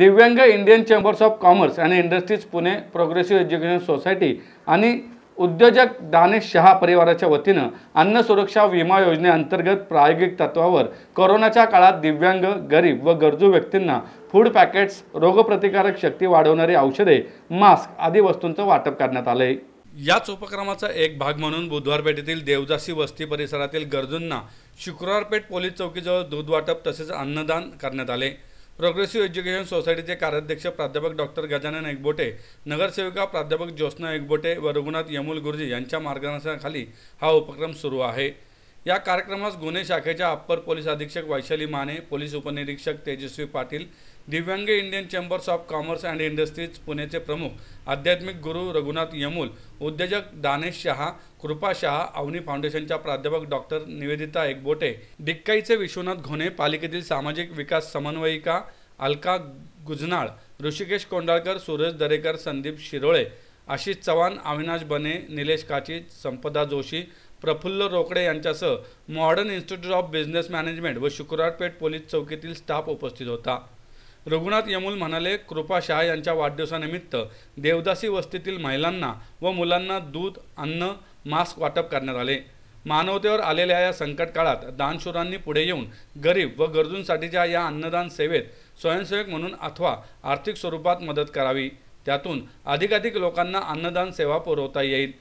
Divyang Indian chambers of commerce आणि industries Pune progressive education society आणि उद्योजक दानेश शहा परिवाराच्या वतीनं अन्न सुरक्षा विमा योजनेअंतर्गत प्रायोगिक तत्वावर कोरोनाच्या काळात दिव्यांग गरीब व गरजू व्यक्तींना फूड पॅकेट्स रोगप्रतिकारक शक्ती वाढवणारी औषधे मास्क आदी वस्तूंचं वाटप करण्यात आलंय. याच उपक्रमाचा एक भाग म्हणून बुधवार पेठेतील देवदासी वस्ती परिसरातील गरजूंना शुक्रवारपेठ पोलीस चौकीजवळ दूध वाटप तसेच अन्नदान करण्यात आले. प्रोग्रेसिव्ह एज्युकेशन सोसायटीचे कार्याध्यक्ष प्राध्यापक डॉक्टर गजानन एकबोटे नगरसेविका प्राध्यापक ज्योत्स्ना एकबोटे व रघुनाथ यमुल गुरुजी यांच्या मार्गदर्शनाखाली हा उपक्रम सुरू आहे. या कार्यक्रमास गुन्हे शाखेच्या अप्पर पोलीस अधीक्षक वैशाली माने पोलीस उपनिरीक्षक Tejaswi Patil Divyang Indian chambers of commerce and industries पुणेचे प्रमुख आध्यात्मिक गुरु रघुनाथ यमूल उद्योजक दानेश शहा कृपा शहा अवनी फाउंडेशनच्या प्राध्यापक डॉक्टर निवेदिता एकबोटे डिक्काईचे विश्वनाथ घोणे पालिकेतील सामाजिक विकास समन्वयिका अलका गुजनाळ ऋषिकेश कोंडाळकर सुरेश दरेकर संदीप शिरोळे आशिष चव्हाण अविनाश बने निलेश काची संपदा जोशी प्रफुल्ल रोकडे यांच्यासह modern institute of business management व शुक्रवारपेठ पोलीस चौकीतील स्टाफ उपस्थित होता. रघुनाथ यमुल म्हणाले कृपा शाह यांच्या वाढदिवसानिमित्त देवदासी वस्तीतील महिलांना व मुलांना दूध अन्न मास्क वाटप करण्यात आले. मानवतेवर आलेल्या या संकट काळात दानशूरांनी पुढे येऊन गरीब व गरजूंसाठीच्या या अन्नदान सेवेत स्वयंसेवक म्हणून अथवा आर्थिक स्वरूपात मदत करावी. त्यातून अधिकाधिक लोकांना अन्नदान सेवा पुरवता येईल.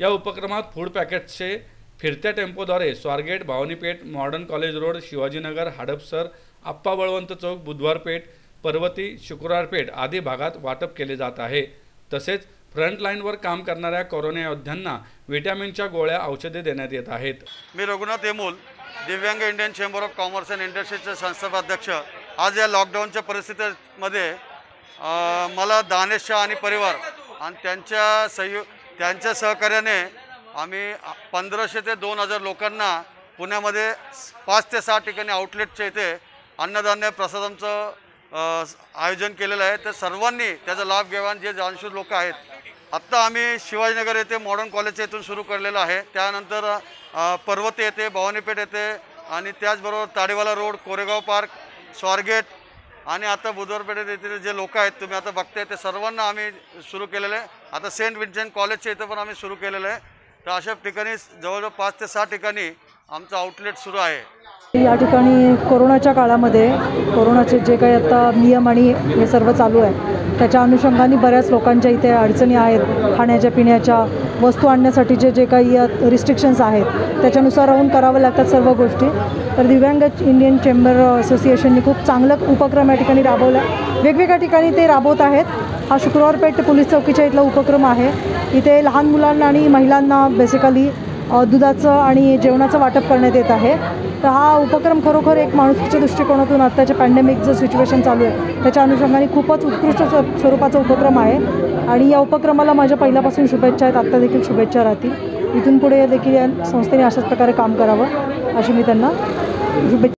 या उपक्रमात फूड पॅकेट्सचे फिरत्या टेम्पोद्वारे Swargate Bhavanipeth modern college road Shivajinagar Hadapsar Appa Balwant Chowk Budhwarpeth Parvati Shukrawarpeth आदी भागात वाटप केले जात आहे. तसेच फ्रंटलाईनवर काम करणाऱ्या कोरोना योद्ध्यांना व्हिटॅमिनच्या गोळ्या औषधे देण्यात येत आहेत. मी Raghunath Yemul Divyang Indian chamber of commerce and इंडस्ट्रीजचे संस्थापाध्यक्ष आज या लॉकडाऊनच्या परिस्थितीमध्ये मला दानेशा आणि परिवार आणि त्यांच्या सहयो त्यांच्या सहकार्याने आम्ही पंधराशे ते दोन हजार लोकांना पुण्यामध्ये पाच ते सहा ठिकाणी आउटलेटच्या इथे अन्नधान्य प्रसादांचं आयोजन केलेलं आहे. तर सर्वांनी त्याचा लाभ घ्यावा जे जानशूर लोक आहेत आत्ता आम्ही शिवाजीनगर येथे मॉडर्न कॉलेजच्या इथून सुरू केलेलं आहे. त्यानंतर अ, पर्वती येथे भवानीपेठ येथे आणि त्याचबरोबर ताडेवाला रोड कोरेगाव पार्क स्वारगेट आणि आता बुधवारपेठेत येथील जे लोक आहेत तुम्ही आता बघताय ते सर्वांना आम्ही सुरू केलेलं आहे. आता सेंट विन्सेंट कॉलेजच्या इथं पण आम्ही सुरू केलेलं आहे. तर अशा ठिकाणी जवळजवळ पाच ते सहा ठिकाणी आमचं आउटलेट सुरू आहे. या ठिकाणी कोरोनाच्या काळामध्ये कोरोनाचे जे काही आता नियम आणि हे सर्व चालू आहे त्याच्या अनुषंगाने बऱ्याच लोकांच्या इथे अडचणी आहेत खाण्याच्या पिण्याच्या वस्तू आणण्यासाठी जे जे काही रिस्ट्रिक्शन्स आहेत त्याच्यानुसार राहून करावं लागतात सर्व गोष्टी. तर दिव्यांग इंडियन चेंबर असोसिएशनने खूप चांगलं उपक्रम या ठिकाणी राबवला. वेगवेगळ्या ठिकाणी ते राबवत आहेत. हा शुक्रवारपेठ पोलीस चौकीच्या इथला उपक्रम आहे. इथे लहान मुलांना आणि महिलांना बेसिकली दुधाचं आणि जेवणाचं वाटप करण्यात येत आहे. तर हा उपक्रम खरोखर एक माणुसकीच्या दृष्टिकोनातून आत्ताच्या पॅन्डेमिकचं सिच्युएशन चालू आहे. त्याच्या अनुषंगाने खूपच उत्कृष्ट स्व- स्वरूपाचा उपक्रम आहे. आणि या उपक्रमाला माझ्या पहिल्यापासून शुभेच्छा आहेत. आत्ता देखील शुभेच्छा राहतील. इथून पुढे देखील या संस्थेने अशाच प्रकारे काम करावं अशी मी त्यांना शुभेच्छा